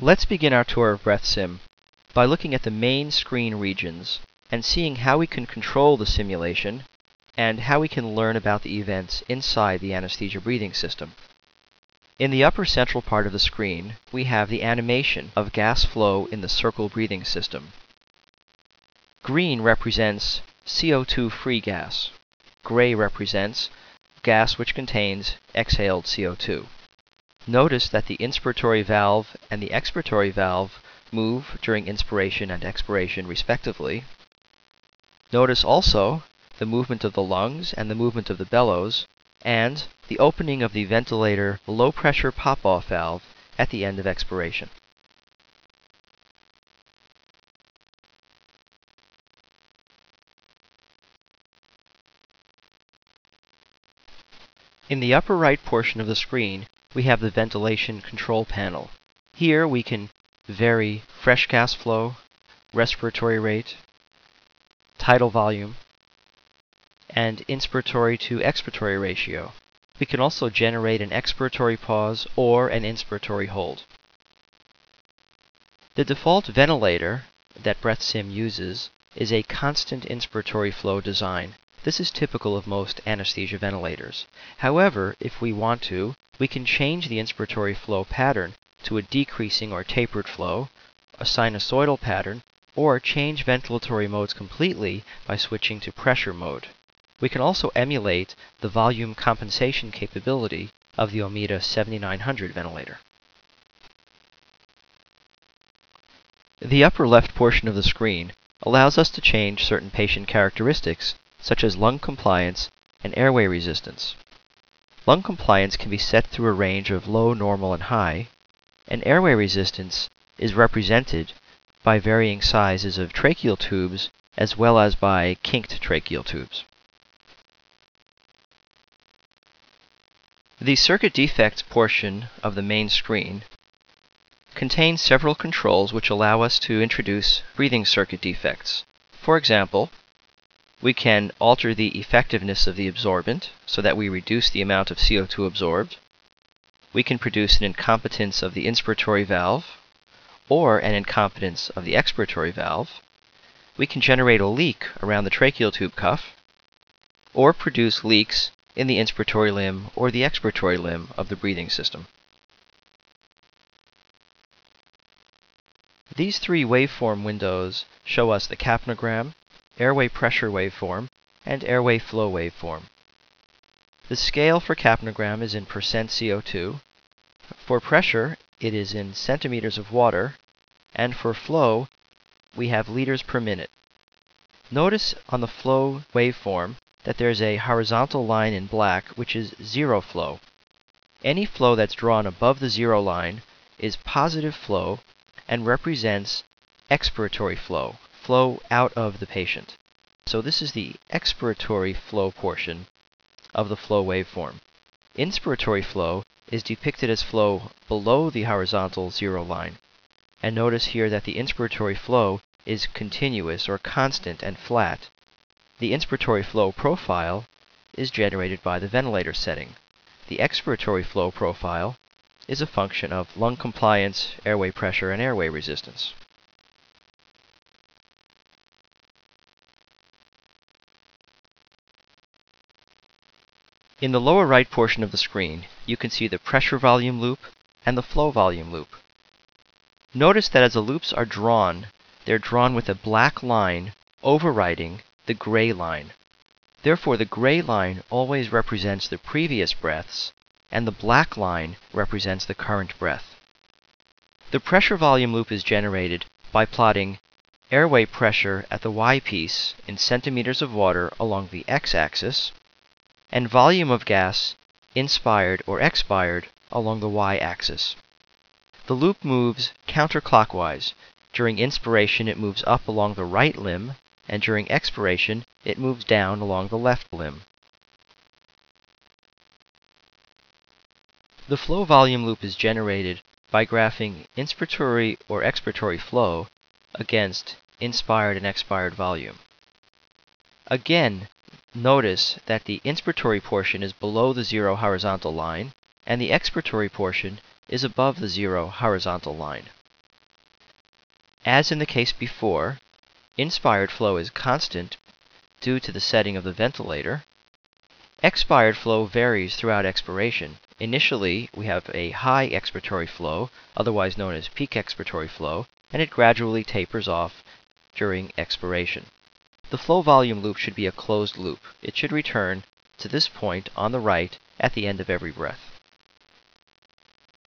Let's begin our tour of BreathSim by looking at the main screen regions and seeing how we can control the simulation and how we can learn about the events inside the anesthesia breathing system. In the upper central part of the screen, we have the animation of gas flow in the circle breathing system. Green represents CO2-free gas. Gray represents gas which contains exhaled CO2. Notice that the inspiratory valve and the expiratory valve move during inspiration and expiration respectively. Notice also the movement of the lungs and the movement of the bellows, and the opening of the ventilator low pressure pop-off valve at the end of expiration. In the upper right portion of the screen, we have the ventilation control panel. Here we can vary fresh gas flow, respiratory rate, tidal volume, and inspiratory to expiratory ratio. We can also generate an expiratory pause or an inspiratory hold. The default ventilator that BreathSim uses is a constant inspiratory flow design. This is typical of most anesthesia ventilators. However, if we want to, we can change the inspiratory flow pattern to a decreasing or tapered flow, a sinusoidal pattern, or change ventilatory modes completely by switching to pressure mode. We can also emulate the volume compensation capability of the Ohmeda 7900 ventilator. The upper left portion of the screen allows us to change certain patient characteristics such as lung compliance and airway resistance. Lung compliance can be set through a range of low, normal, and high, and airway resistance is represented by varying sizes of tracheal tubes as well as by kinked tracheal tubes. The circuit defects portion of the main screen contains several controls which allow us to introduce breathing circuit defects. For example, we can alter the effectiveness of the absorbent so that we reduce the amount of CO2 absorbed. We can produce an incompetence of the inspiratory valve or an incompetence of the expiratory valve. We can generate a leak around the tracheal tube cuff or produce leaks in the inspiratory limb or the expiratory limb of the breathing system. These three waveform windows show us the capnogram, airway pressure waveform, and airway flow waveform. The scale for capnogram is in percent CO2. For pressure, it is in centimeters of water, and for flow, we have liters per minute. Notice on the flow waveform that there's a horizontal line in black, which is zero flow. Any flow that's drawn above the zero line is positive flow and represents expiratory flow flow out of the patient. So this is the expiratory flow portion of the flow waveform. Inspiratory flow is depicted as flow below the horizontal zero line. And notice here that the inspiratory flow is continuous or constant and flat. The inspiratory flow profile is generated by the ventilator setting. The expiratory flow profile is a function of lung compliance, airway pressure, and airway resistance. In the lower right portion of the screen, you can see the pressure volume loop and the flow volume loop. Notice that as the loops are drawn, they're drawn with a black line overriding the gray line. Therefore, the gray line always represents the previous breaths, and the black line represents the current breath. The pressure volume loop is generated by plotting airway pressure at the y-piece in centimeters of water along the x-axis and volume of gas inspired or expired along the y-axis. The loop moves counterclockwise. During inspiration, it moves up along the right limb, and during expiration, it moves down along the left limb. The flow volume loop is generated by graphing inspiratory or expiratory flow against inspired and expired volume. Again, Notice that the inspiratory portion is below the zero horizontal line, and the expiratory portion is above the zero horizontal line. As in the case before, inspired flow is constant due to the setting of the ventilator. Expired flow varies throughout expiration. Initially, we have a high expiratory flow, otherwise known as peak expiratory flow, and it gradually tapers off during expiration. The flow volume loop should be a closed loop. It should return to this point on the right at the end of every breath.